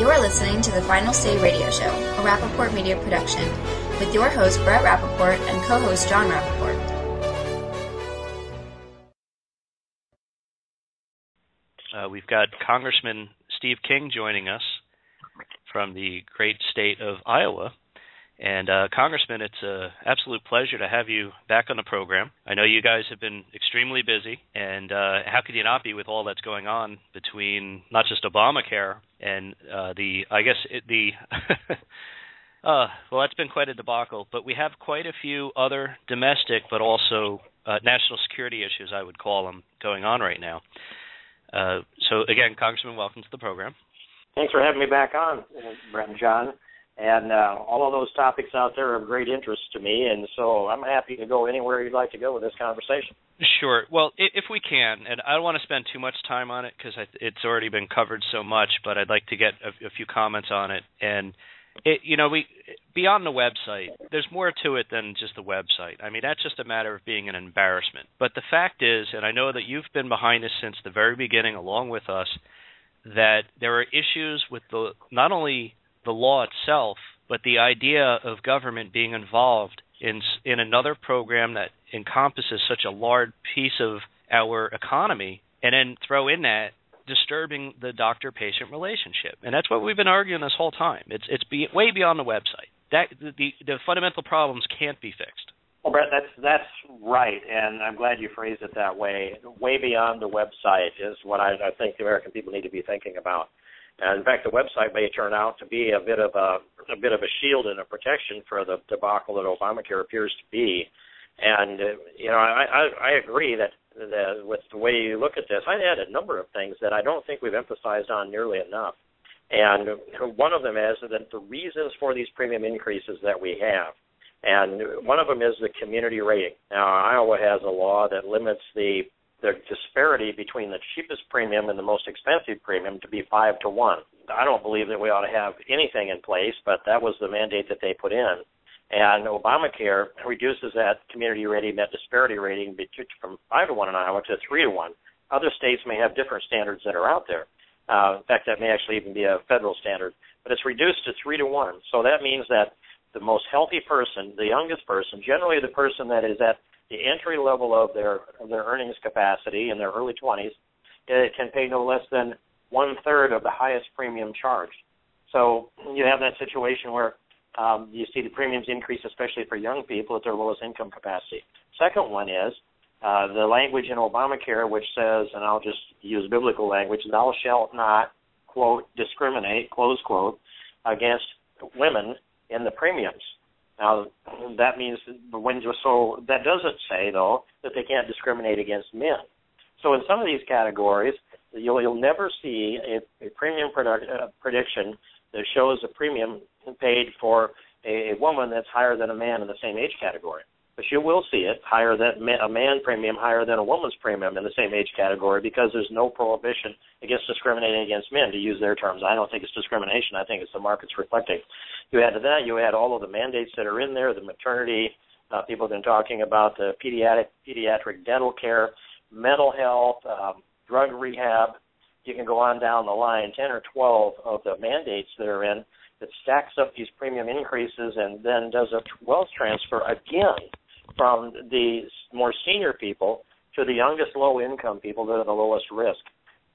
You are listening to the Final Say Radio Show, a Rappaport media production, with your host Brett Rappaport and co-host John Rappaport. Uh, we've got Congressman Steve King joining us from the great state of Iowa. And uh, Congressman, it's an absolute pleasure to have you back on the program. I know you guys have been extremely busy, and uh, how could you not be with all that's going on between not just Obamacare and uh, the, I guess it, the, uh, well, that's been quite a debacle. But we have quite a few other domestic, but also uh, national security issues, I would call them, going on right now. Uh, so again, Congressman, welcome to the program. Thanks for having me back on, Brett and John. And uh, all of those topics out there are of great interest to me, and so I'm happy to go anywhere you'd like to go with this conversation. Sure. Well, if we can, and I don't want to spend too much time on it because it's already been covered so much, but I'd like to get a, a few comments on it. And it, you know, we beyond the website, there's more to it than just the website. I mean, that's just a matter of being an embarrassment. But the fact is, and I know that you've been behind this since the very beginning, along with us, that there are issues with the not only the law itself, but the idea of government being involved in in another program that encompasses such a large piece of our economy, and then throw in that disturbing the doctor-patient relationship, and that's what we've been arguing this whole time. It's it's be, way beyond the website. That the the fundamental problems can't be fixed. Well, Brett, that's that's right, and I'm glad you phrased it that way. Way beyond the website is what I, I think the American people need to be thinking about. And in fact, the website may turn out to be a bit of a a bit of a shield and a protection for the debacle that Obamacare appears to be. And uh, you know, I, I I agree that that with the way you look at this, I'd add a number of things that I don't think we've emphasized on nearly enough. And one of them is that the reasons for these premium increases that we have, and one of them is the community rating. Now, Iowa has a law that limits the the disparity between the cheapest premium and the most expensive premium to be five to one. I don't believe that we ought to have anything in place, but that was the mandate that they put in. And Obamacare reduces that community rating, that disparity rating, from five to one in Iowa to three to one. Other states may have different standards that are out there. Uh, in fact, that may actually even be a federal standard, but it's reduced to three to one. So that means that the most healthy person, the youngest person, generally the person that is at the entry level of their of their earnings capacity in their early 20s it can pay no less than one third of the highest premium charged. So you have that situation where um, you see the premiums increase, especially for young people at their lowest income capacity. Second one is uh, the language in Obamacare, which says, and I'll just use biblical language: "Thou shalt not quote discriminate," close quote, against women in the premiums. Now that means the when so that doesn't say though that they can't discriminate against men. So in some of these categories, you'll you'll never see a, a premium product, uh, prediction that shows a premium paid for a, a woman that's higher than a man in the same age category. But you will see it higher than a man premium higher than a woman's premium in the same age category because there's no prohibition against discriminating against men to use their terms. I don't think it's discrimination. I think it's the market's reflecting. You add to that, you add all of the mandates that are in there, the maternity. Uh, people have been talking about the pediatric pediatric dental care, mental health, um, drug rehab. You can go on down the line, ten or twelve of the mandates that are in that stacks up these premium increases and then does a wealth transfer again from the more senior people to the youngest low income people that are the lowest risk.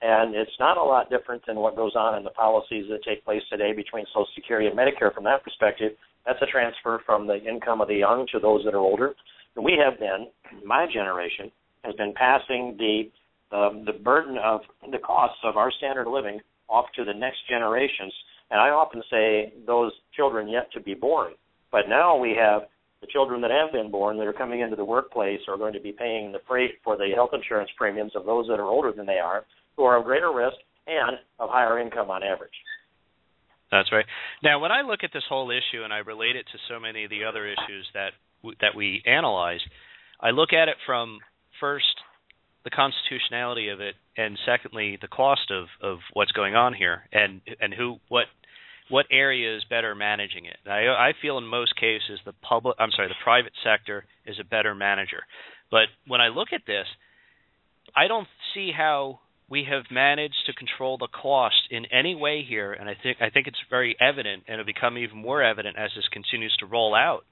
And it's not a lot different than what goes on in the policies that take place today between Social Security and Medicare from that perspective. That's a transfer from the income of the young to those that are older. And we have been, my generation, has been passing the um, the burden of the costs of our standard of living off to the next generations. And I often say those children yet to be born. But now we have the children that have been born that are coming into the workplace are going to be paying the freight for the health insurance premiums of those that are older than they are, who are of greater risk and of higher income on average. That's right. Now, when I look at this whole issue and I relate it to so many of the other issues that that we analyze, I look at it from first the constitutionality of it, and secondly the cost of of what's going on here, and and who what what area is better managing it. I, I feel in most cases the public, I'm sorry, the private sector is a better manager. But when I look at this, I don't see how we have managed to control the cost in any way here, and I think I think it's very evident, and it'll become even more evident as this continues to roll out.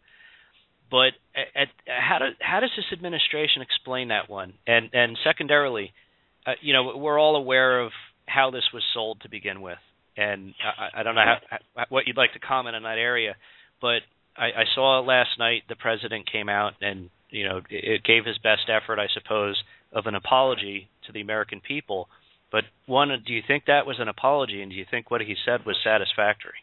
But at, at, how, do, how does this administration explain that one? And and secondarily, uh, you know, we're all aware of how this was sold to begin with, and I, I don't know how, what you'd like to comment on that area, but I, I saw last night the president came out and you know it gave his best effort, I suppose, of an apology to the American people. But one, do you think that was an apology, and do you think what he said was satisfactory?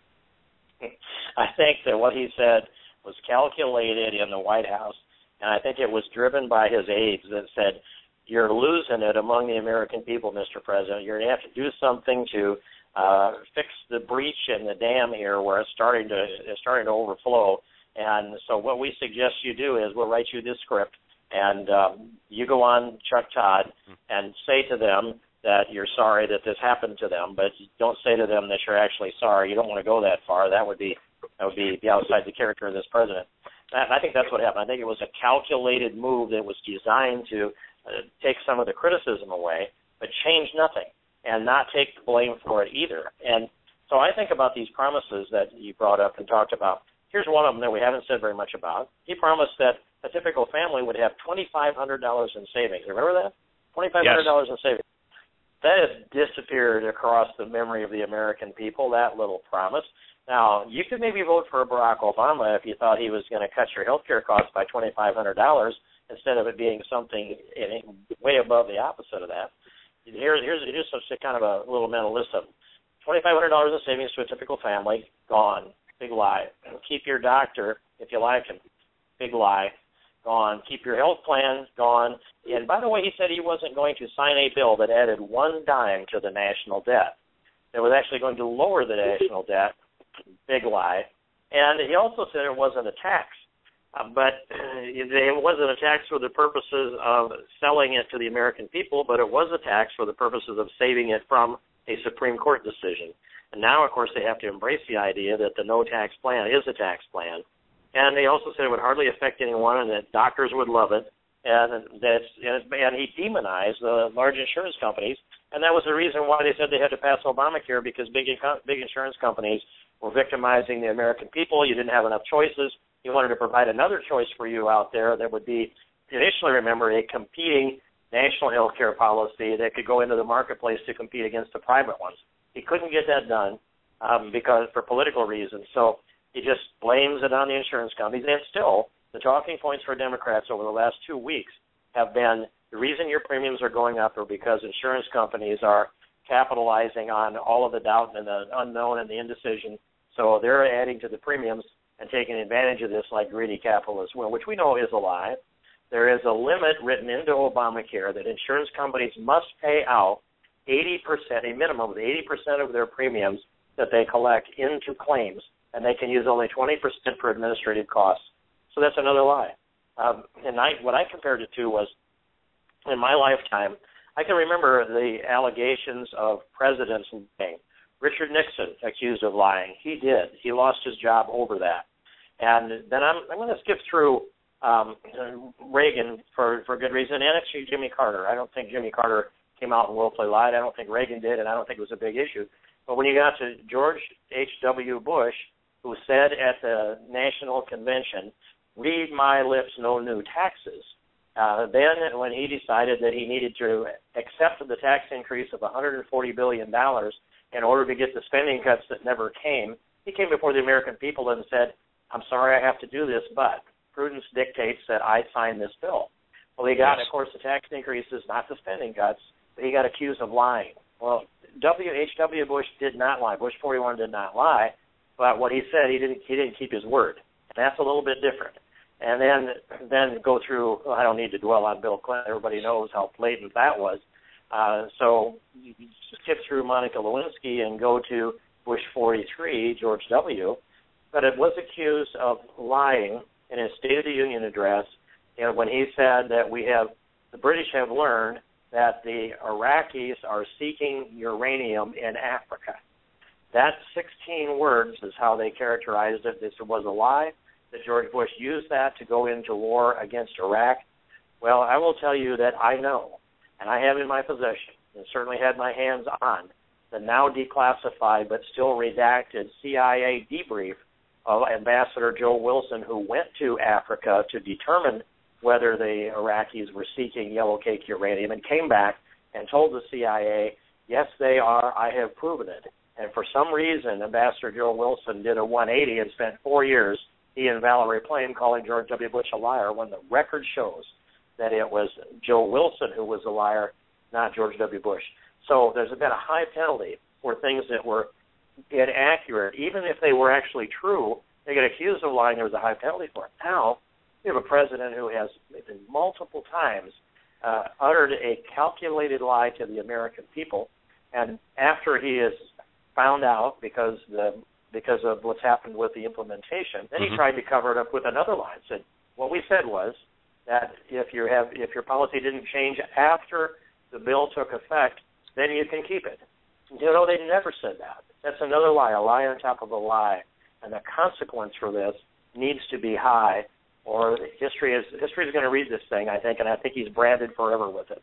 I think that what he said was calculated in the White House, and I think it was driven by his aides that said, "You're losing it among the American people, Mr. President. You're going to have to do something to uh, fix the breach in the dam here, where it's starting to it's starting to overflow." And so, what we suggest you do is we'll write you this script and um, you go on Chuck Todd and say to them that you're sorry that this happened to them, but don't say to them that you're actually sorry. You don't want to go that far. That would be that would be, be outside the character of this president. And I think that's what happened. I think it was a calculated move that was designed to uh, take some of the criticism away, but change nothing and not take the blame for it either. And so I think about these promises that you brought up and talked about. Here's one of them that we haven't said very much about. He promised that a typical family would have twenty five hundred dollars in savings. Remember that? Twenty five hundred dollars yes. in savings. That has disappeared across the memory of the American people. That little promise. Now you could maybe vote for Barack Obama if you thought he was going to cut your health care costs by twenty five hundred dollars instead of it being something way above the opposite of that. Here, here's here's just kind of a little mental list of twenty five hundred dollars in savings to a typical family gone. Big lie. Keep your doctor if you like him. Big lie gone. Keep your health plan gone. And by the way, he said he wasn't going to sign a bill that added one dime to the national debt. It was actually going to lower the national debt. Big lie. And he also said it wasn't a tax. Uh, but it wasn't a tax for the purposes of selling it to the American people, but it was a tax for the purposes of saving it from a Supreme Court decision. And now, of course, they have to embrace the idea that the no tax plan is a tax plan and they also said it would hardly affect anyone, and that doctors would love it, and that and he demonized the large insurance companies, and that was the reason why they said they had to pass Obamacare because big big insurance companies were victimizing the American people. You didn't have enough choices. He wanted to provide another choice for you out there that would be, initially remember, a competing national health care policy that could go into the marketplace to compete against the private ones. He couldn't get that done um, because for political reasons. So he just blames it on the insurance companies. And still, the talking points for Democrats over the last two weeks have been the reason your premiums are going up are because insurance companies are capitalizing on all of the doubt and the unknown and the indecision. So they're adding to the premiums and taking advantage of this like greedy capitalists will, which we know is a lie. There is a limit written into Obamacare that insurance companies must pay out 80%, a minimum of 80% of their premiums that they collect into claims and they can use only 20% for administrative costs. So that's another lie. Um, and I, what I compared it to was, in my lifetime, I can remember the allegations of presidents lying. Richard Nixon accused of lying. He did. He lost his job over that. And then I'm, I'm going to skip through um, Reagan for for good reason, and actually Jimmy Carter. I don't think Jimmy Carter came out and willfully lied. I don't think Reagan did, and I don't think it was a big issue. But when you got to George H. W. Bush, who said at the national convention, "Read my lips, no new taxes." Uh, then, when he decided that he needed to accept the tax increase of 140 billion dollars in order to get the spending cuts that never came, he came before the American people and said, "I'm sorry, I have to do this, but prudence dictates that I sign this bill." Well, he got, yes. of course, the tax increases, not the spending cuts, but he got accused of lying. Well, W. H. W. Bush did not lie. Bush 41 did not lie but what he said he didn't he didn't keep his word. And that's a little bit different. And then then go through. I don't need to dwell on Bill Clinton. Everybody knows how blatant that was. Uh, so you skip through Monica Lewinsky and go to Bush 43, George W. But it was accused of lying in his State of the Union address, know, when he said that we have the British have learned that the Iraqis are seeking uranium in Africa. That 16 words is how they characterized it. This was a lie that George Bush used that to go into war against Iraq. Well, I will tell you that I know, and I have in my possession, and certainly had my hands on the now declassified but still redacted CIA debrief of Ambassador Joe Wilson, who went to Africa to determine whether the Iraqis were seeking yellow cake uranium and came back and told the CIA, yes, they are. I have proven it. And for some reason, Ambassador Joe Wilson did a 180 and spent four years, he and Valerie Plame, calling George W. Bush a liar when the record shows that it was Joe Wilson who was a liar, not George W. Bush. So there's been a high penalty for things that were inaccurate. Even if they were actually true, they get accused of lying, there was a high penalty for it. Now, we have a president who has multiple times uh, uttered a calculated lie to the American people, and after he is found out because the because of what's happened with the implementation, then mm-hmm. he tried to cover it up with another lie. Said what we said was that if you have if your policy didn't change after the bill took effect, then you can keep it. You know, they never said that. That's another lie, a lie on top of a lie. And the consequence for this needs to be high, or history is history is going to read this thing, I think, and I think he's branded forever with it.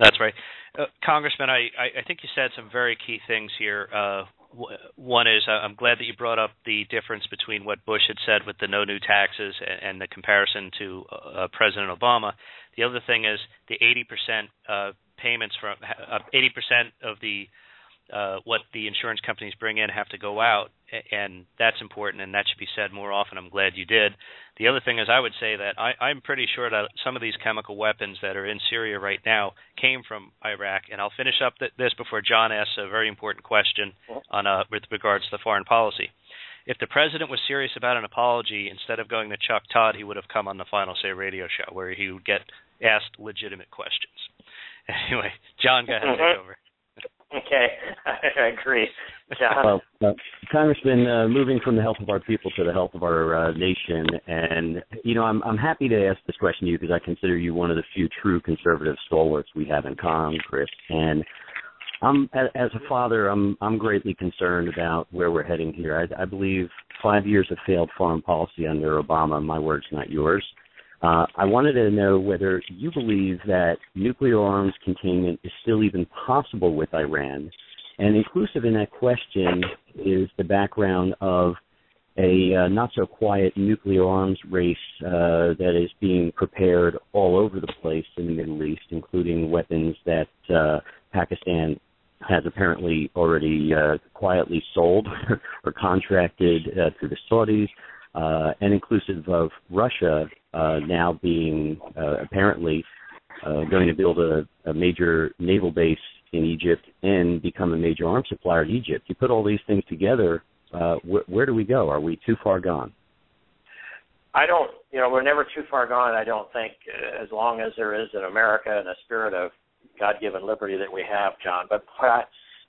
That's right, uh, Congressman. I, I think you said some very key things here. Uh, one is uh, I'm glad that you brought up the difference between what Bush had said with the no new taxes and, the comparison to uh, President Obama. The other thing is the 80% uh, payments from uh, 80% of the uh, what the insurance companies bring in have to go out, and that's important, and that should be said more often. I'm glad you did. The other thing is, I would say that I, I'm pretty sure that some of these chemical weapons that are in Syria right now came from Iraq, and I'll finish up th- this before John asks a very important question on uh, with regards to foreign policy. If the president was serious about an apology, instead of going to Chuck Todd, he would have come on the Final Say radio show where he would get asked legitimate questions. Anyway, John, go ahead and take mm-hmm. over. Okay, I agree. John. Well, uh, Congressman, uh, moving from the health of our people to the health of our uh, nation, and you know, I'm I'm happy to ask this question to you because I consider you one of the few true conservative stalwarts we have in Congress, and I'm as a father, I'm I'm greatly concerned about where we're heading here. I, I believe five years of failed foreign policy under Obama. My words, not yours. Uh, I wanted to know whether you believe that nuclear arms containment is still even possible with Iran. And inclusive in that question is the background of a uh, not so quiet nuclear arms race uh, that is being prepared all over the place in the Middle East, including weapons that uh, Pakistan has apparently already uh, quietly sold or contracted uh, through the Saudis, and inclusive of Russia uh, now being uh, apparently uh, going to build a, a major naval base in Egypt and become a major arms supplier to Egypt. You put all these things together, uh, wh- where do we go? Are we too far gone? I don't, you know, we're never too far gone. I don't think, uh, as long as there is in America and a spirit of God-given liberty that we have, John. But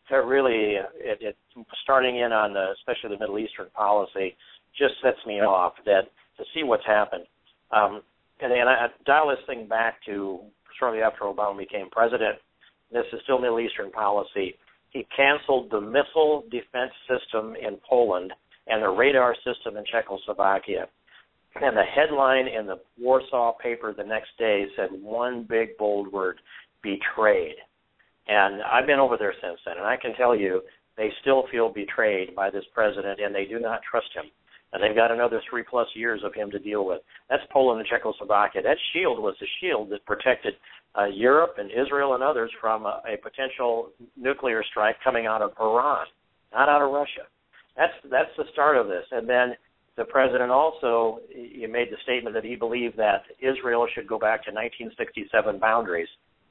to really, it, it, starting in on the, especially the Middle Eastern policy, just sets me off. That to see what's happened um, and, and I dial this thing back to shortly after Obama became president. This is still Middle Eastern policy. He canceled the missile defense system in Poland and the radar system in Czechoslovakia. And the headline in the Warsaw paper the next day said one big bold word betrayed. And I've been over there since then, and I can tell you they still feel betrayed by this president and they do not trust him and they've got another three plus years of him to deal with. That's Poland and Czechoslovakia. That shield was the shield that protected uh, Europe and Israel and others from a, a potential nuclear strike coming out of Iran, not out of Russia. That's that's the start of this. And then the president also he made the statement that he believed that Israel should go back to 1967 boundaries,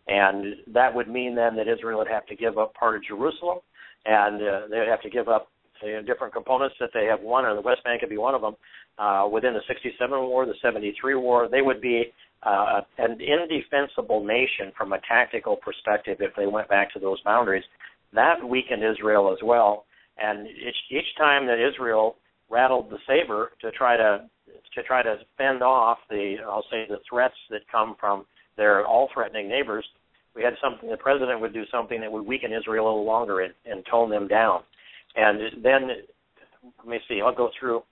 and that would mean then that Israel would have to give up part of Jerusalem, and uh, they would have to give up the different components that they have won, or the West Bank could be one of them. Uh, within the 67 war, the 73 war, they would be uh, an indefensible nation from a tactical perspective if they went back to those boundaries. That weakened Israel as well. And each, each time that Israel rattled the saber to try to to try to fend off the I'll say the threats that come from their all threatening neighbors, we had something the president would do something that would weaken Israel a little longer and, and tone them down. And then let me see, I'll go through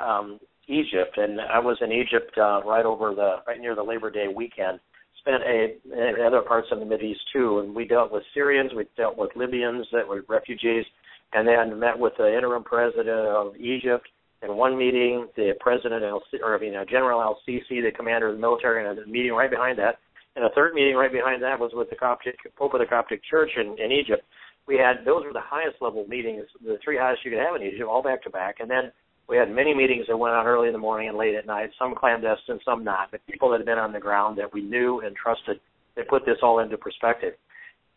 um, Egypt, and I was in Egypt uh, right over the right near the Labor Day weekend. spent a in other parts of the Middle East too, and we dealt with Syrians, we dealt with Libyans that were refugees, and then met with the interim president of Egypt. In one meeting, the president, or I mean, uh, General Al Sisi, the commander of the military, and a meeting right behind that. And a third meeting right behind that was with the Coptic Pope of the Coptic Church in, in Egypt. We had those were the highest level meetings, the three highest you could have in Egypt, all back to back. And then we had many meetings that went on early in the morning and late at night, some clandestine, some not, but people that had been on the ground that we knew and trusted that put this all into perspective.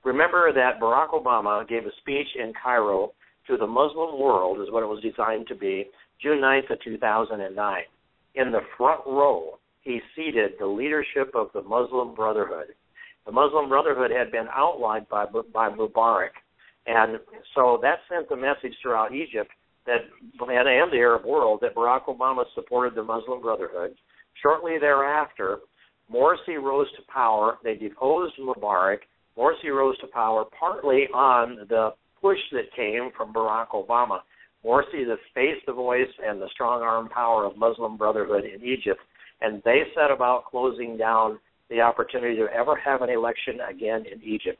Remember that Barack Obama gave a speech in Cairo to the Muslim world, is what it was designed to be, June 9th of 2009. In the front row, he seated the leadership of the Muslim Brotherhood. The Muslim Brotherhood had been outlined by by Mubarak, and so that sent the message throughout Egypt that and the Arab world that Barack Obama supported the Muslim Brotherhood. Shortly thereafter, Morsi rose to power. They deposed Mubarak. Morsi rose to power partly on the push that came from Barack Obama. Morsi, the face, the voice, and the strong arm power of Muslim Brotherhood in Egypt, and they set about closing down the opportunity to ever have an election again in Egypt.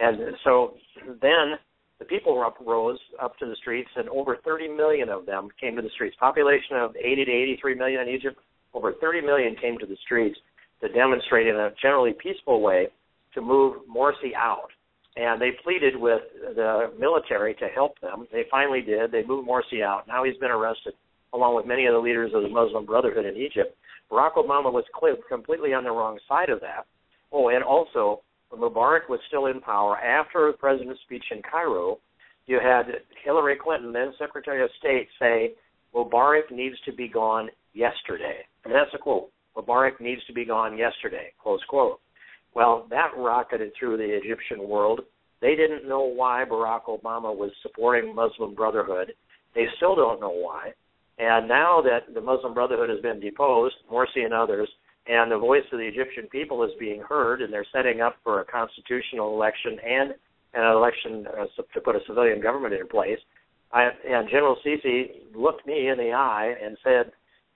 And so then the people rose up to the streets, and over 30 million of them came to the streets. Population of 80 to 83 million in Egypt, over 30 million came to the streets to demonstrate in a generally peaceful way to move Morsi out. And they pleaded with the military to help them. They finally did. They moved Morsi out. Now he's been arrested, along with many of the leaders of the Muslim Brotherhood in Egypt. Barack Obama was completely on the wrong side of that. Oh, and also Mubarak was still in power, after the president's speech in Cairo, you had Hillary Clinton, then Secretary of State, say Mubarak needs to be gone yesterday. And that's a quote. Mubarak needs to be gone yesterday. Close quote. Well, that rocketed through the Egyptian world. They didn't know why Barack Obama was supporting Muslim Brotherhood. They still don't know why. And now that the Muslim Brotherhood has been deposed, Morsi and others, and the voice of the Egyptian people is being heard, and they're setting up for a constitutional election and an election uh, to put a civilian government in place. I, and General Sisi looked me in the eye and said,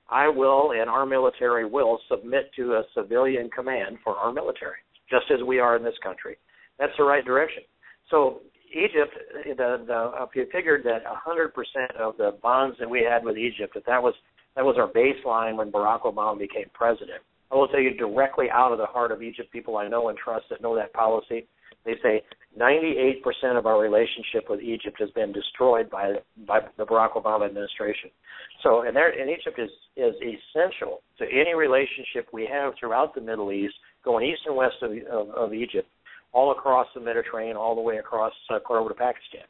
"I will, and our military will submit to a civilian command for our military, just as we are in this country." That's the right direction. So Egypt, the, the if you figured that 100% of the bonds that we had with Egypt, that that was that was our baseline when Barack Obama became president. I will tell you directly out of the heart of Egypt, people I know and trust that know that policy. They say 98% of our relationship with Egypt has been destroyed by by the Barack Obama administration. So, and there, and Egypt is is essential to any relationship we have throughout the Middle East, going east and west of of, of Egypt, all across the Mediterranean, all the way across uh, over to Pakistan.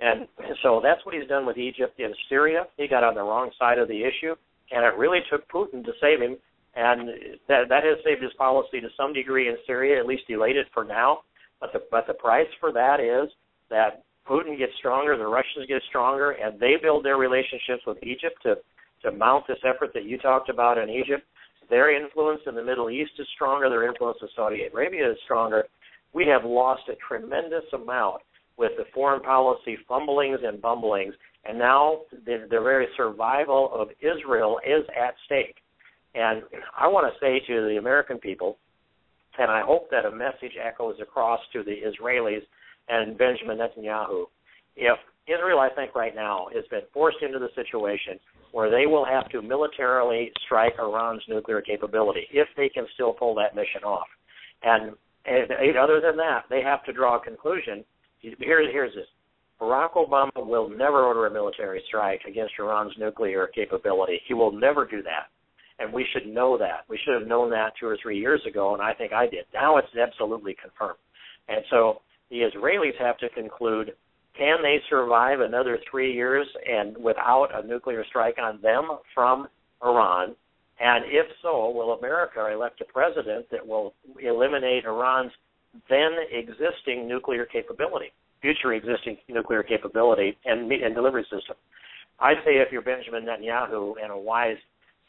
And so that's what he's done with Egypt in Syria. He got on the wrong side of the issue, and it really took Putin to save him and that that has saved his policy to some degree in Syria, at least delayed it for now. But the but the price for that is that Putin gets stronger, the Russians get stronger, and they build their relationships with Egypt to to mount this effort that you talked about in Egypt. Their influence in the Middle East is stronger. Their influence in Saudi Arabia is stronger. We have lost a tremendous amount with the foreign policy fumblings and bumblings, and now the, the very survival of Israel is at stake. And I want to say to the American people, and I hope that a message echoes across to the Israelis and Benjamin Netanyahu. If Israel, I think right now, has been forced into the situation where they will have to militarily strike Iran's nuclear capability if they can still pull that mission off. And, and other than that, they have to draw a conclusion. Here, here's this. Barack Obama will never order a military strike against Iran's nuclear capability. He will never do that and we should know that. We should have known that two or three years ago, and I think I did. Now it's absolutely confirmed. And so the Israelis have to conclude can they survive another three years and without a nuclear strike on them from Iran? And if so, will America elect a president that will eliminate Iran's then existing nuclear capability, future existing nuclear capability and, and delivery system? I'd say if you're Benjamin Netanyahu and a wise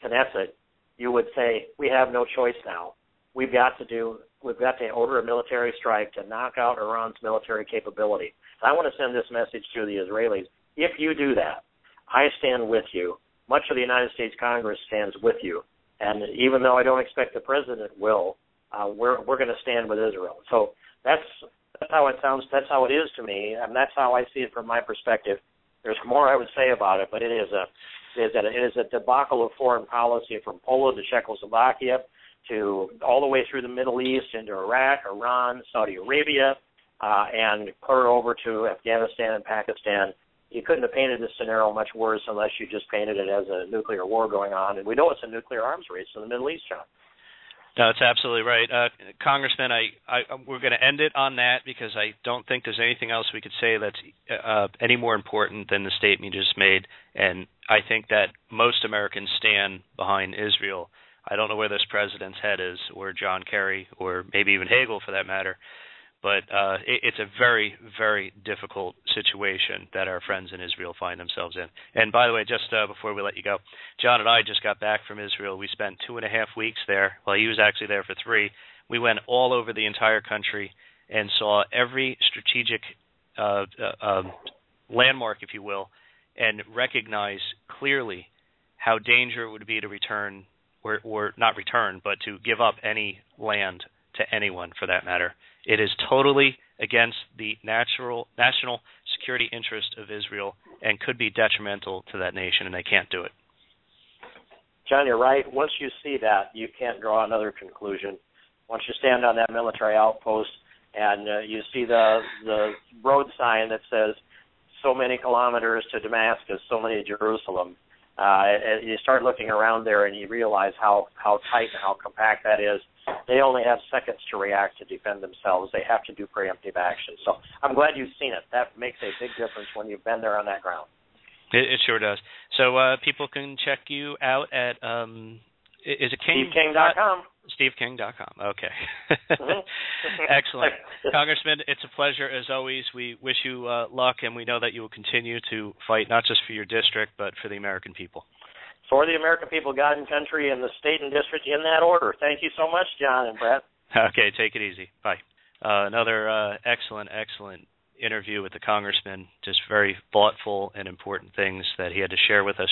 Knesset, you would say we have no choice now. We've got to do. We've got to order a military strike to knock out Iran's military capability. I want to send this message to the Israelis. If you do that, I stand with you. Much of the United States Congress stands with you. And even though I don't expect the president will, uh, we're we're going to stand with Israel. So that's that's how it sounds. That's how it is to me, and that's how I see it from my perspective. There's more I would say about it, but it is a is a, it is a debacle of foreign policy from Poland to Czechoslovakia to all the way through the Middle East into Iraq, Iran, Saudi Arabia, uh, and clear over to Afghanistan and Pakistan. You couldn't have painted this scenario much worse unless you just painted it as a nuclear war going on, and we know it's a nuclear arms race in the Middle East, John. No, that's absolutely right, uh, Congressman. I, I we're going to end it on that because I don't think there's anything else we could say that's uh, any more important than the statement you just made, and I think that most Americans stand behind Israel. I don't know where this president's head is, or John Kerry, or maybe even Hagel for that matter but uh, it, it's a very, very difficult situation that our friends in Israel find themselves in. And by the way, just uh, before we let you go, John and I just got back from Israel. We spent two and a half weeks there. Well, he was actually there for three. We went all over the entire country and saw every strategic uh, uh, um, landmark, if you will, and recognize clearly how dangerous it would be to return, or, or not return, but to give up any land to anyone for that matter. It is totally against the natural national security interest of Israel and could be detrimental to that nation, and they can't do it. John, you're right. Once you see that, you can't draw another conclusion. Once you stand on that military outpost and uh, you see the the road sign that says so many kilometers to Damascus, so many to Jerusalem, uh, you start looking around there and you realize how how tight and how compact that is they only have seconds to react to defend themselves. They have to do preemptive action. So I'm glad you've seen it. That makes a big difference when you've been there on that ground. It, it sure does. So uh, people can check you out at um, is it King? SteveKing.com. SteveKing.com. Okay. Mm-hmm. Excellent, Congressman. It's a pleasure as always. We wish you uh, luck, and we know that you will continue to fight not just for your district but for the American people for the American people, God and country, and the state and district in that order. Thank you so much, John and Brett. Okay, take it easy. Bye. Uh, another uh, excellent, excellent interview with the congressman. Just very thoughtful and important things that he had to share with us.